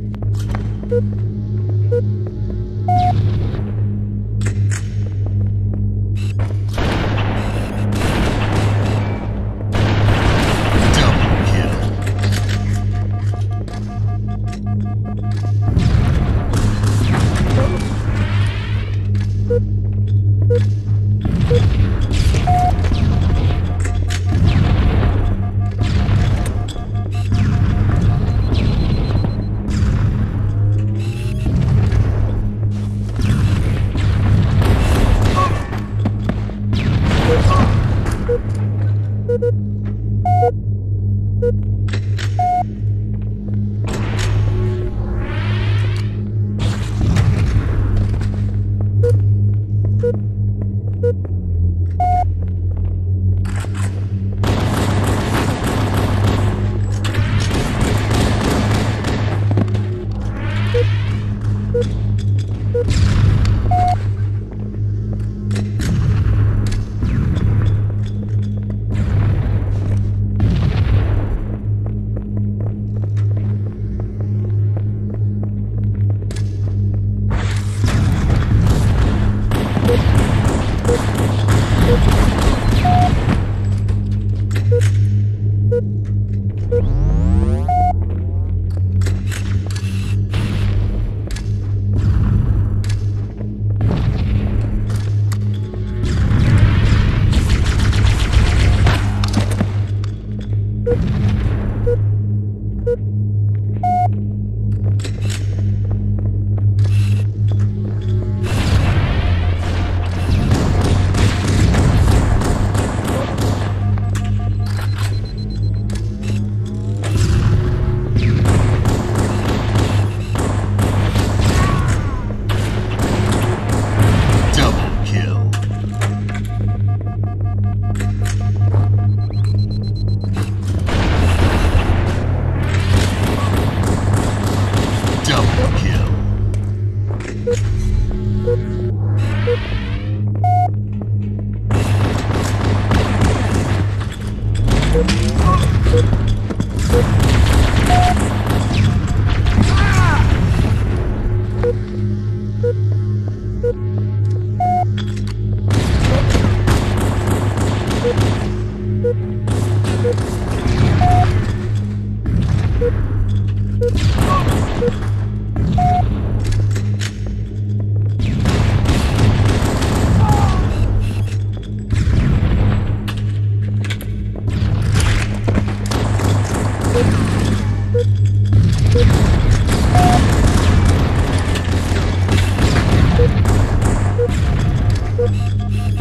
Boop. Boop.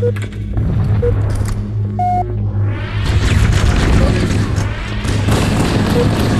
Thank you.